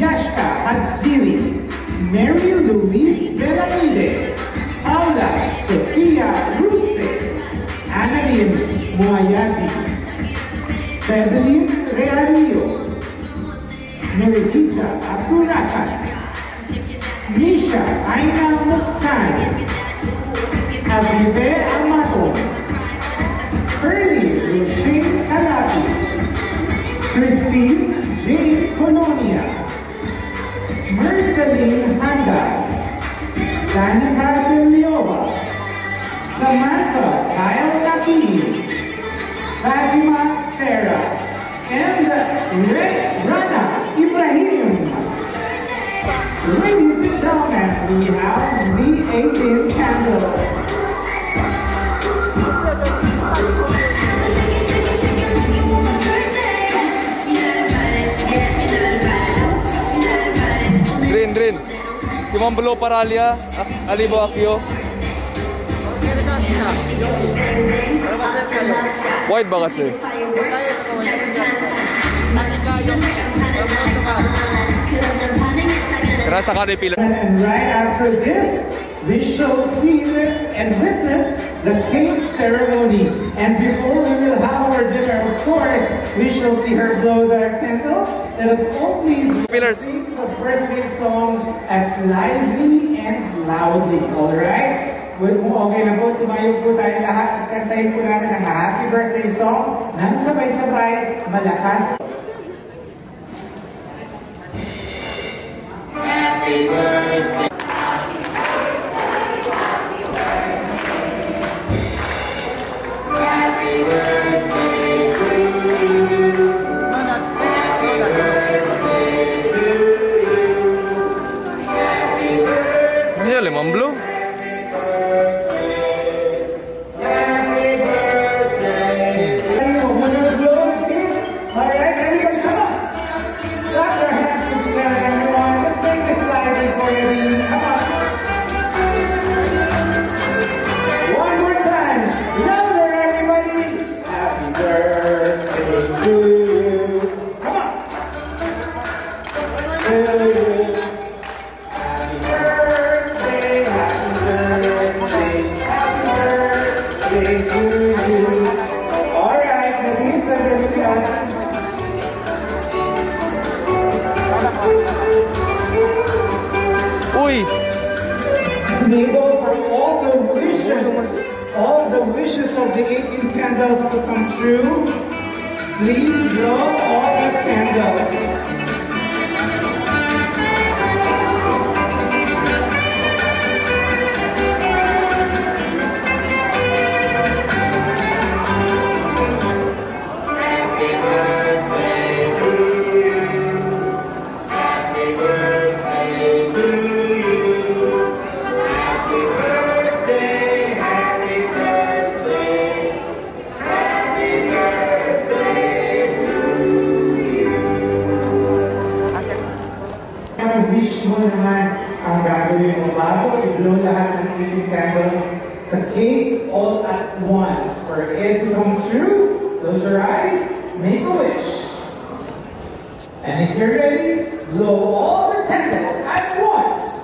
Yashka Hadziri, Mary Louise Belamide, Paula Sofia Russe, Annalyn Moayati, Beverly Realio, Meritita Abdurakan, Nisha Aina Muksan, Azize Amato, Curly Roshane Kalabi, Christine Jane Colonia, Merceline Handa, Danica Leova, Samantha Kyle Nakini, Fatima Sarah, and Red Rana Si Paralia, Alibo Akio. Right after this, we shall see and witness the cake ceremony. And before we will have our dinner, of course, we shall see her blow the candles. Let us all please Pillars. sing the birthday song as lively and loudly. All right? Well, kung okay na po, tumayo po tayo lahat at kantahin po natin ang happy birthday song nang sabay-sabay, malakas Ano Clap your hands together, everyone. Let's make this lively for you. Come on. Enable for all the wishes, all the wishes of the 18 candles to come true. Please blow all the candles. Mo bago i-blow lahat ng 18 candles sa cake all at once. For it to come true, close your eyes, make a wish. And if you're ready, blow all the candles at once.